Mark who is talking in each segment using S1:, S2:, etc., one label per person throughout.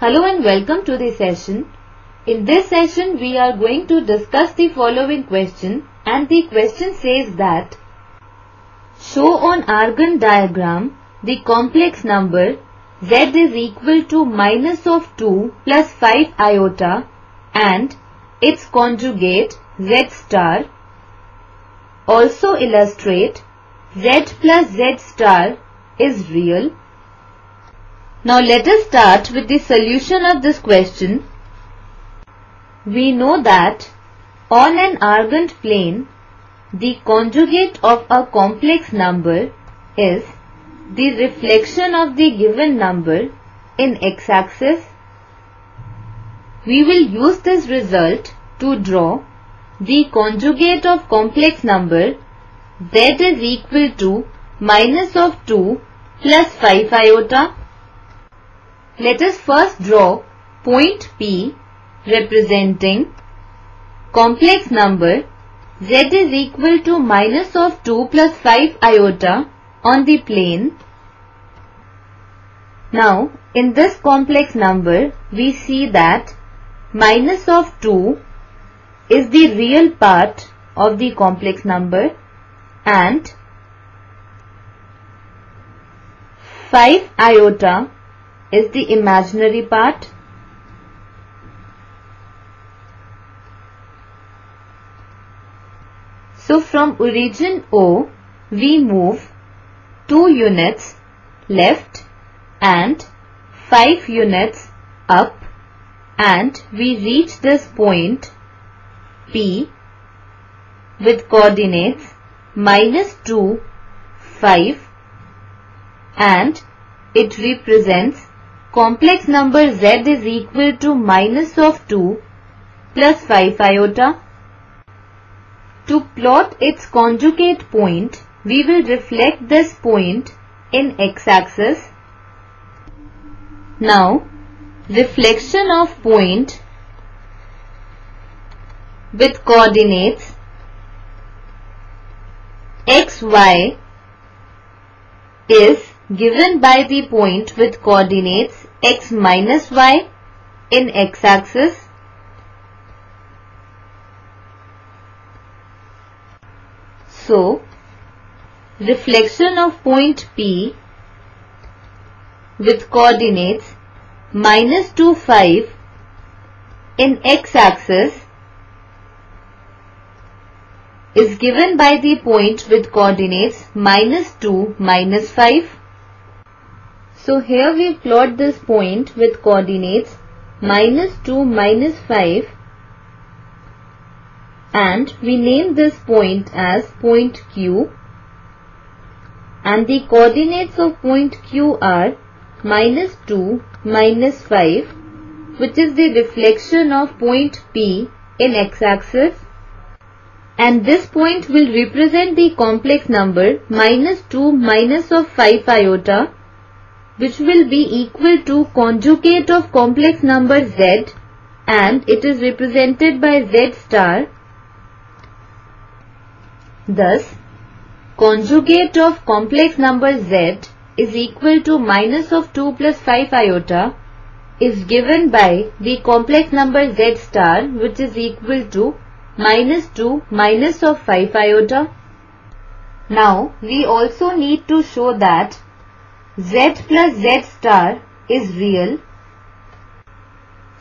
S1: Hello and welcome to the session. In this session we are going to discuss the following question and the question says that Show on Argand diagram the complex number z is equal to minus of 2 plus 5 iota and its conjugate z star. Also illustrate z plus z star is real. Now let us start with the solution of this question. We know that on an argand plane, the conjugate of a complex number is the reflection of the given number in x-axis. We will use this result to draw the conjugate of complex number z is equal to minus of 2 plus 5 iota. Let us first draw point P representing complex number z is equal to minus of 2 plus 5 iota on the plane. Now, in this complex number, we see that minus of 2 is the real part of the complex number and 5 iota is the imaginary part. So from origin O, we move 2 units left and 5 units up and we reach this point P with coordinates minus 2, 5 and it represents complex number z is equal to minus of 2 plus 5 iota. To plot its conjugate point, we will reflect this point in x-axis. Now, reflection of point with coordinates xy is given by the point with coordinates x minus y in x-axis So, reflection of point P with coordinates minus 2, 5 in x-axis is given by the point with coordinates minus 2, minus 5. So here we plot this point with coordinates minus 2, minus 5 and we name this point as point Q. And the coordinates of point Q are minus 2, minus 5 which is the reflection of point P in x-axis. And this point will represent the complex number minus 2 minus of 5 iota which will be equal to conjugate of complex number z and it is represented by z star. Thus, conjugate of complex number z is equal to minus of 2 plus 5 iota is given by the complex number z star which is equal to minus 2 minus of 5 iota. Now we also need to show that z plus z star is real.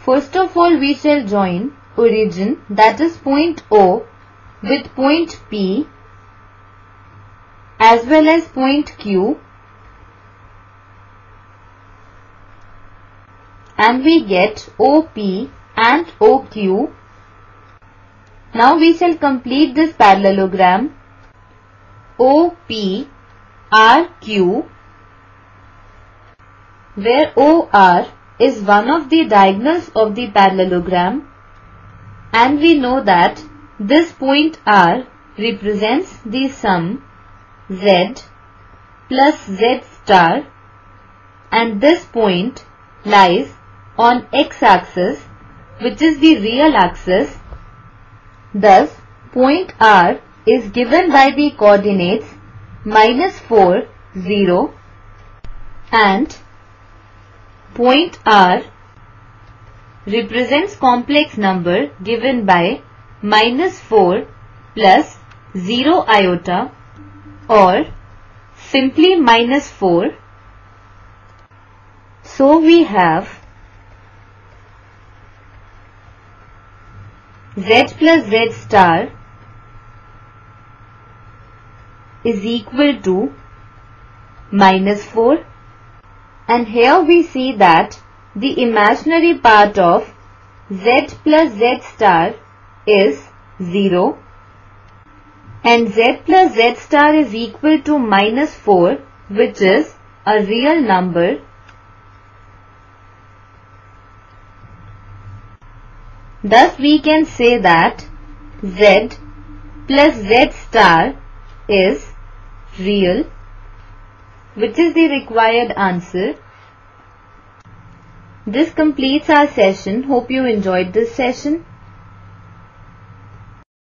S1: First of all we shall join origin that is point O with point P as well as point Q. And we get OP and OQ now we shall complete this parallelogram. OPRQ where OR is one of the diagonals of the parallelogram and we know that this point R represents the sum Z plus Z star and this point lies on x-axis which is the real axis. Thus, point R is given by the coordinates minus 4, 0 and point R represents complex number given by minus 4 plus 0 iota or simply minus 4. So we have z plus z star is equal to minus 4 and here we see that the imaginary part of z plus z star is 0 and z plus z star is equal to minus 4 which is a real number. Thus we can say that z plus z star is real which is the required answer. This completes our session. Hope you enjoyed this session.